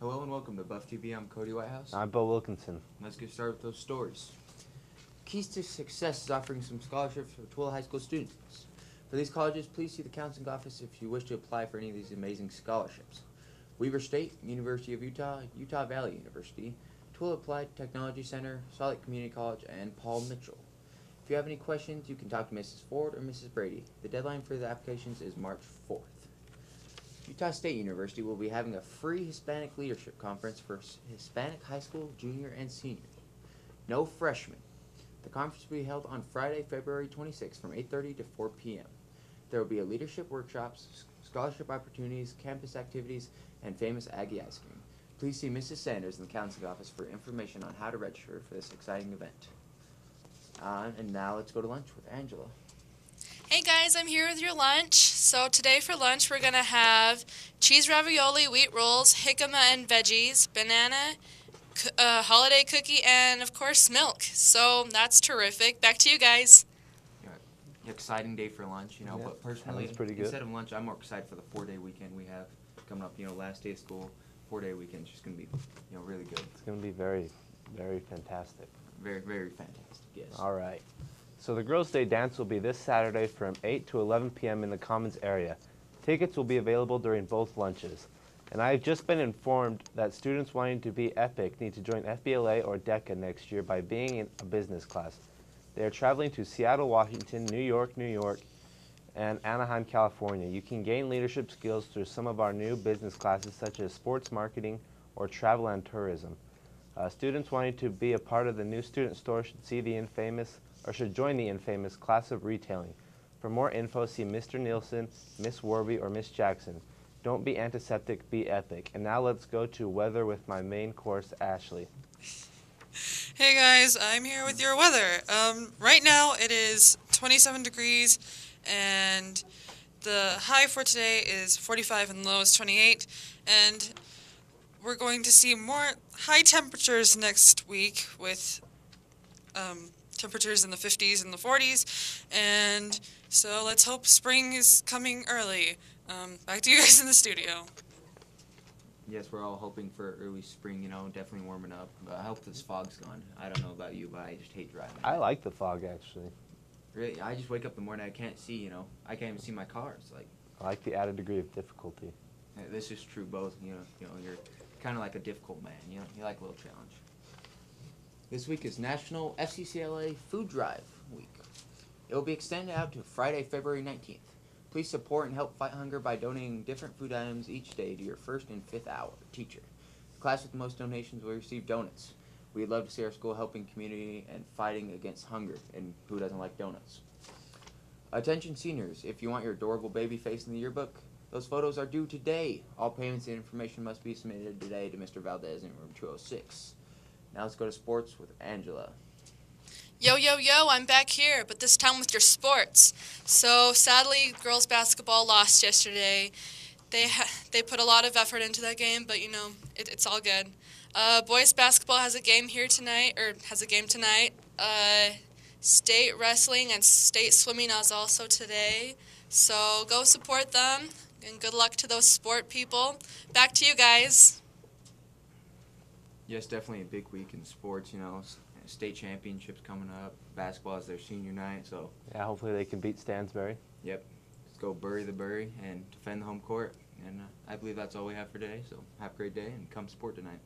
Hello and welcome to Buff TV. I'm Cody Whitehouse. I'm Bo Wilkinson. Let's get started with those stories. Keys to Success is offering some scholarships for Tooele High School students. For these colleges, please see the counseling office if you wish to apply for any of these amazing scholarships. Weber State, University of Utah, Utah Valley University, Tooele Applied Technology Center, Salt Lake Community College, and Paul Mitchell. If you have any questions, you can talk to Mrs. Ford or Mrs. Brady. The deadline for the applications is March 4th. Utah State University will be having a free Hispanic Leadership Conference for Hispanic high school, junior, and senior. No freshmen. The conference will be held on Friday, February 26th from 8:30 to 4 p.m. There will be a leadership workshops, scholarship opportunities, campus activities, and famous Aggie ice cream. Please see Mrs. Sanders in the counseling office for information on how to register for this exciting event. Uh, and now let's go to lunch with Angela. Hey guys, I'm here with your lunch. So today for lunch we're gonna have cheese ravioli, wheat rolls, jicama and veggies, banana, c- uh, holiday cookie, and of course milk. So that's terrific. Back to you guys. exciting day for lunch, you know. Yeah, but personally, sounds pretty good. instead of lunch, I'm more excited for the four day weekend we have coming up. You know, last day of school, four day weekend. It's just gonna be, you know, really good. It's going to be very, very fantastic. Very, very fantastic. Yes. All right. So the Girls' Day dance will be this Saturday from 8 to 11 p.m. in the Commons area. Tickets will be available during both lunches. And I've just been informed that students wanting to be EPIC need to join FBLA or DECA next year by being in a business class. They are traveling to Seattle, Washington, New York, New York, and Anaheim, California. You can gain leadership skills through some of our new business classes such as sports marketing or travel and tourism. Uh, students wanting to be a part of the new student store should see the infamous or should join the infamous class of retailing. For more info, see Mr. Nielsen, Miss Warby, or Miss Jackson. Don't be antiseptic, be epic. And now let's go to weather with my main course, Ashley. Hey guys, I'm here with your weather. Um, right now it is 27 degrees and the high for today is 45 and low is 28 and we're going to see more high temperatures next week with um, temperatures in the 50s and the 40s and so let's hope spring is coming early. Um, back to you guys in the studio. Yes, we're all hoping for early spring. You know, definitely warming up. But I hope this fog's gone. I don't know about you, but I just hate driving. I like the fog actually. Really, I just wake up in the morning. I can't see. You know, I can't even see my cars. Like I like the added degree of difficulty. uh, this is true. Both. You know, you know, you're kind of like a difficult man. You know, you like a little challenge. This week is National FCCLA Food Drive Week. It will be extended out to Friday, February 19th. Please support and help fight hunger by donating different food items each day to your first and fifth hour teacher. The class with the most donations will receive donuts. We'd love to see our school helping community and fighting against hunger, and who doesn't like donuts? Attention seniors, if you want your adorable baby face in the yearbook, those photos are due today. All payments and information must be submitted today to Mr. Valdez in room 206. Now let's go to sports with Angela. Yo, yo, yo, I'm back here, but this time with your sports. So, sadly, girls basketball lost yesterday. They, they put a lot of effort into that game, but you know, it, it's all good. Uh, boys basketball has a game here tonight, or has a game tonight. Uh, state wrestling and state swimming is also today. So, go support them, and good luck to those sport people. Back to you guys. Yes, definitely a big week in sports. You know, state championships coming up. Basketball is their senior night, so Yeah, hopefully they can beat Stansbury. Yep. Let's go bury the bury and defend the home court. And uh, I believe that's all we have for today. So have a great day and come support tonight.